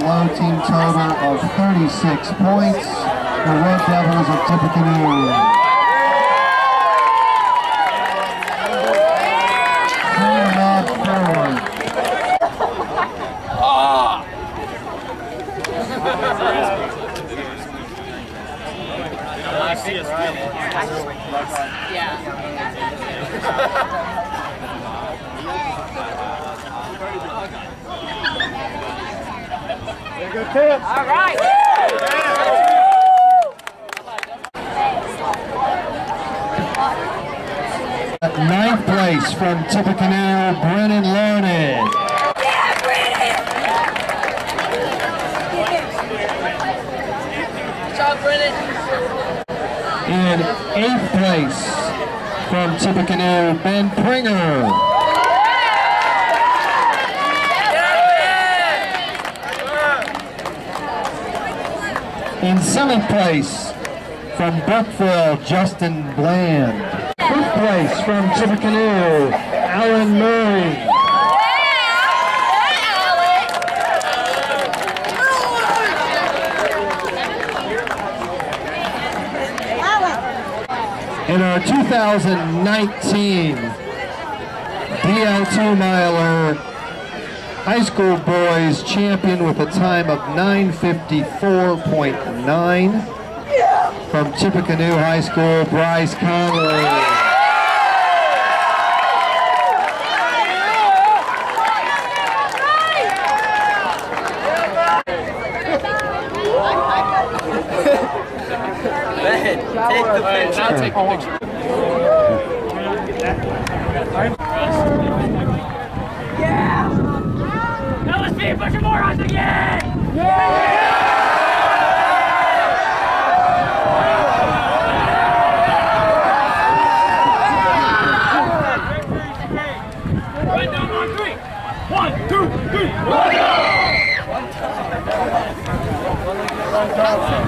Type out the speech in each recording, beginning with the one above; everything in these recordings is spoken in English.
low team total of 36 points. The Red Devils of Tippecanoe. Clearing off forward. All right. Ninth place from Tippecanoe, Brennan Larned. Good job, Brennan. In eighth place from Tippecanoe, Ben Prenger. In seventh place from Brookville, Justin Bland. Fifth place from Tippecanoe, Allan Murray. In our 2019 DL2 miler high school boys champion with a time of 954.9 from Tippecanoe High School, Bryce Conley. Now take the picture. LSP, push your more on again! On three. One, two, three. Hey guys, welcome back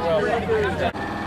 well.